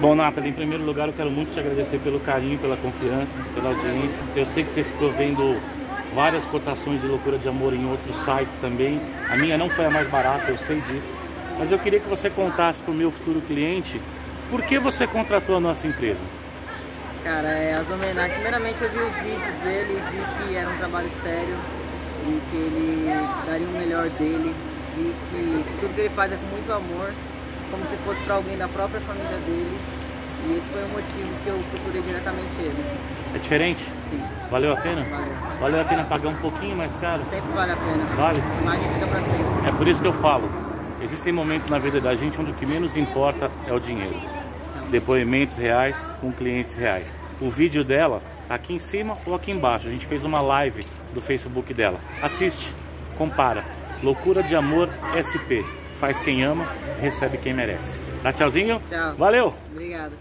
Bom, Nathalie, em primeiro lugar eu quero muito te agradecer pelo carinho, pela confiança, pela audiência. Eu sei que você ficou vendo várias cotações de loucura de amor em outros sites também. A minha não foi a mais barata, eu sei disso. Mas eu queria que você contasse para o meu futuro cliente por que você contratou a nossa empresa. Cara, é, as homenagens. Primeiramente eu vi os vídeos dele e vi que era um trabalho sério e que ele daria o melhor dele. Vi que tudo que ele faz é com muito amor, como se fosse para alguém da própria família dele. E esse foi o motivo que eu procurei diretamente ele. É diferente? Sim. Valeu a pena? Valeu. Valeu a pena pagar um pouquinho mais caro? Sempre vale a pena. Vale? Imagem fica para sempre. É por isso que eu falo. Existem momentos na vida da gente onde o que menos importa é o dinheiro. Depoimentos reais com clientes reais. O vídeo dela tá aqui em cima ou aqui embaixo. A gente fez uma live do Facebook dela. Assiste, compara. Loucura de Amor SP. Faz quem ama, recebe quem merece. Dá tchauzinho? Tchau. Valeu! Obrigado.